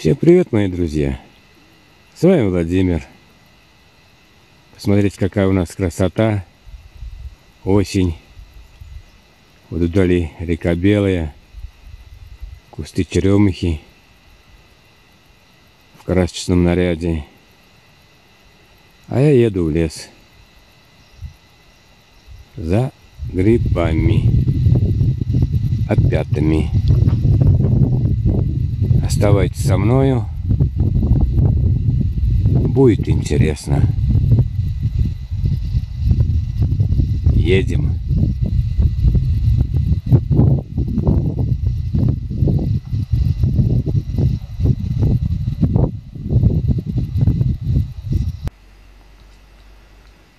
Всем привет, мои друзья! С вами Владимир. Посмотрите, какая у нас красота. Осень. Вот вдали река Белая. Кусты черемухи. В красочном наряде. А я еду в лес. За грибами. Опятами. Оставайтесь со мною. Будет интересно. Едем.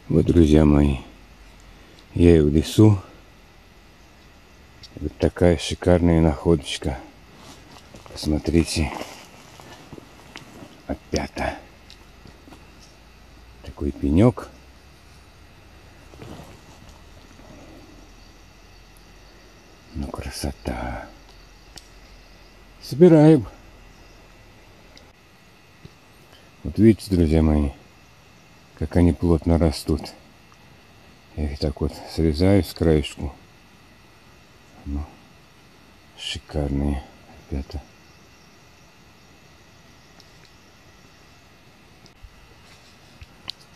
Вот, друзья мои, я и в лесу. Вот такая шикарная находочка – Посмотрите. Опята. Такой пенек. Ну, красота. Собираем. Вот видите, друзья мои, как они плотно растут. Я их так вот срезаю с краешку. Ну, шикарные опята.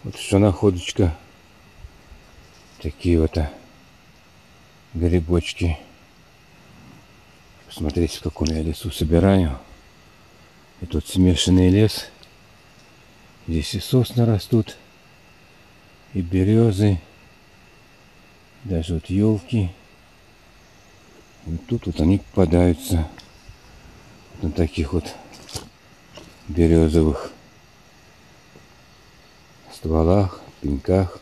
Вот что находочка. Такие вот а, грибочки. Посмотрите, в каком я лесу собираю. И тут смешанный лес. Здесь и сосны растут, и березы, даже вот елки. И тут вот они попадаются на таких вот березовых стволах, пеньках.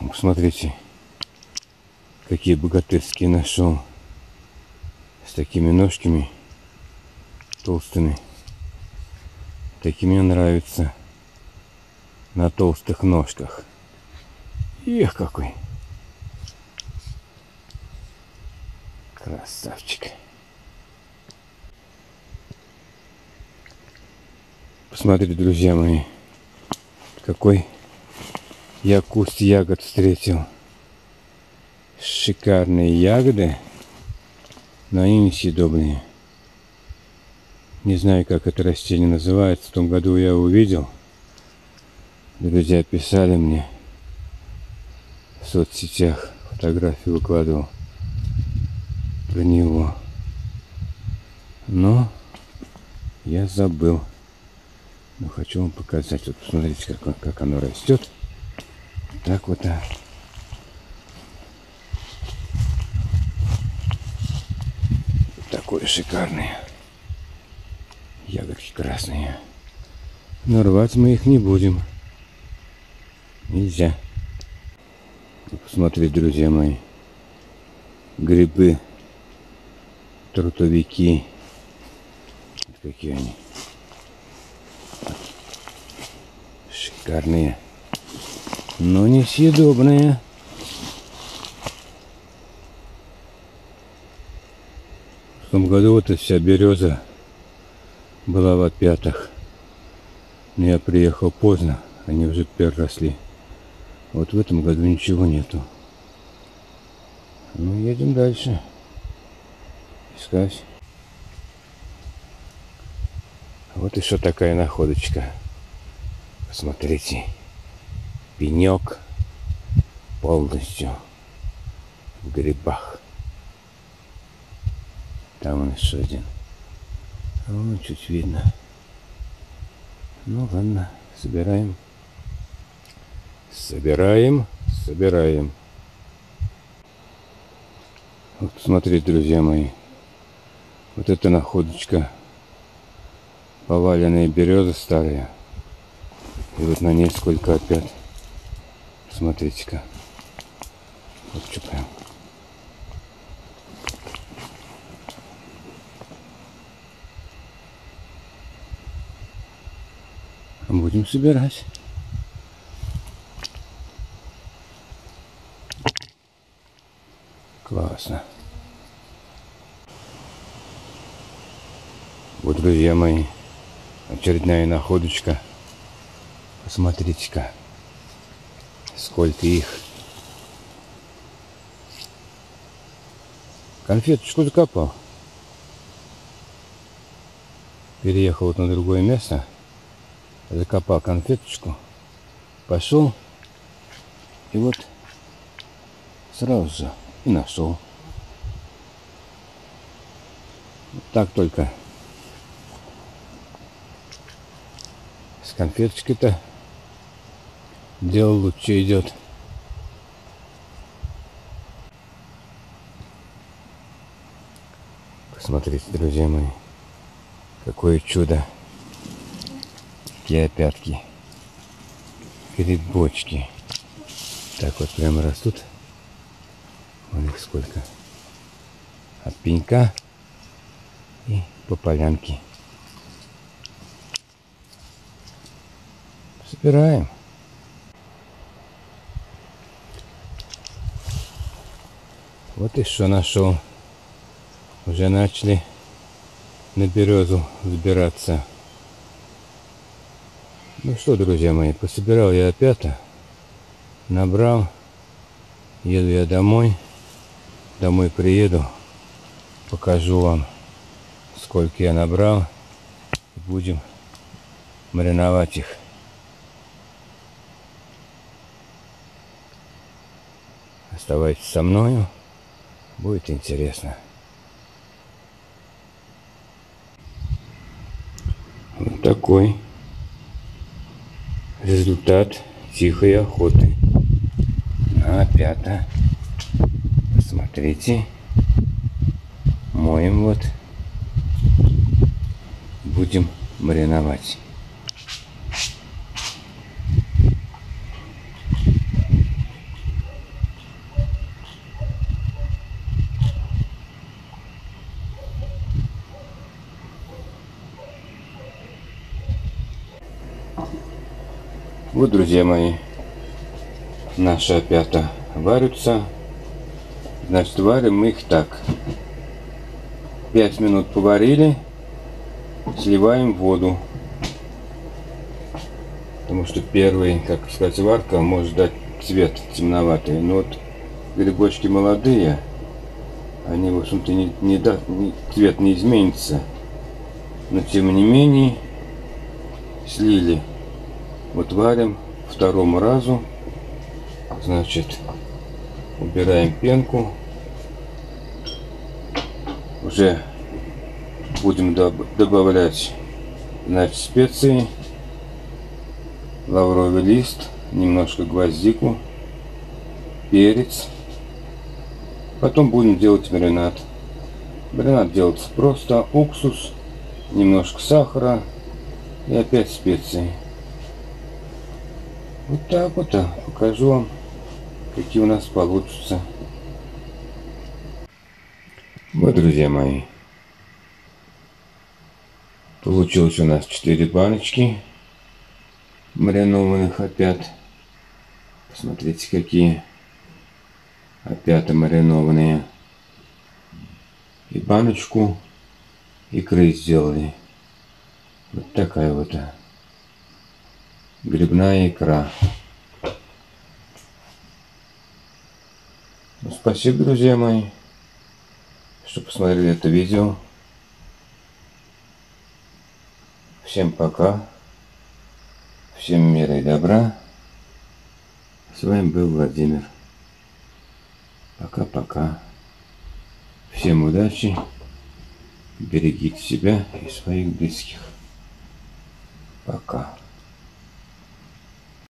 Посмотрите, какие богатырские нашел. С такими ножками толстыми. Такими мне нравится. На толстых ножках. Эх, какой. Красавчик. Посмотрите, друзья мои, какой я куст ягод встретил. Шикарные ягоды, но они несъедобные. Не знаю, как это растение называется. В том году я увидел. Друзья писали мне в соцсетях, фотографии выкладывал про него. Но я забыл. Но хочу вам показать. Вот посмотрите, как, как оно растет. Так вот. А. Такое шикарное. Ягодки красные. Но рвать мы их не будем. Нельзя. Посмотрите, друзья мои. Грибы трутовики. Какие они. Шикарные. Но несъедобные. В том году вот эта вся береза была в опятах. Но я приехал поздно, они уже теперь росли. Вот в этом году ничего нету. Ну, едем дальше искать. Вот еще такая находочка. Посмотрите. Пенек полностью в грибах. Там он еще один. А вон чуть видно. Ну ладно, собираем. Собираем, собираем. Вот смотрите, друзья мои. Вот эта находочка. Поваленные березы старые. И вот на ней сколько опять. Смотрите-ка. Вот что прям. Будем собирать. Классно. Друзья мои, очередная находочка. Посмотрите-ка, сколько их. Конфеточку закопал. Переехал вот на другое место. Закопал конфеточку. Пошел. И вот сразу же и нашел. Так только с конфеточкой-то дело лучше идет. Посмотрите, друзья мои, какое чудо. Какие опятки, грибочки. Так вот прямо растут. Вон их сколько. От пенька и по полянке. Собираем. Вот и что нашел. Уже начали на березу взбираться. Ну что, друзья мои, пособирал я опять, набрал, еду я домой, домой приеду, покажу вам, сколько я набрал, будем мариновать их. Оставайтесь со мною, будет интересно. Вот такой результат тихой охоты на опята. Посмотрите. Моем вот. Будем мариновать. Вот, друзья мои, наши опята варятся. Значит, варим мы их так. Пять минут поварили, сливаем воду. Потому что первый, как сказать, варка может дать цвет темноватый. Но вот грибочки молодые, они, в общем-то, не, не да, не, цвет не изменится. Но, тем не менее, слили вот варим второму разу. Значит, убираем пенку. Уже будем добавлять значит, специи. Лавровый лист, немножко гвоздику, перец. Потом будем делать маринад. Маринад делается просто уксус, немножко сахара и опять специи. Вот так вот, а. покажу вам, какие у нас получатся. Вот, друзья мои, получилось у нас 4 баночки маринованных опят. Посмотрите, какие опята маринованные. И баночку икры сделали. Вот такая вот. Грибная икра. Ну, спасибо, друзья мои, что посмотрели это видео. Всем пока. Всем мира и добра. С вами был Владимир. Пока-пока. Всем удачи. Берегите себя и своих близких. Пока.